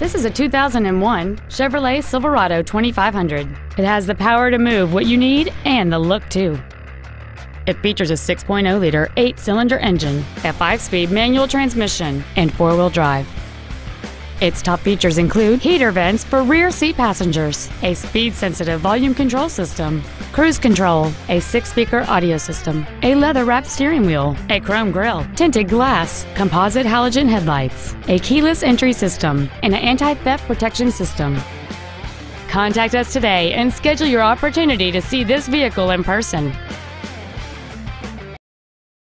This is a 2001 Chevrolet Silverado 2500. It has the power to move what you need and the look too. It features a 6.0 liter, 8 cylinder engine, a 5 speed manual transmission, and 4 wheel drive. Its top features include heater vents for rear seat passengers, a speed sensitive volume control system, cruise control, a six speaker audio system, a leather wrapped steering wheel, a chrome grille, tinted glass, composite halogen headlights, a keyless entry system, and an anti theft protection system. Contact us today and schedule your opportunity to see this vehicle in person.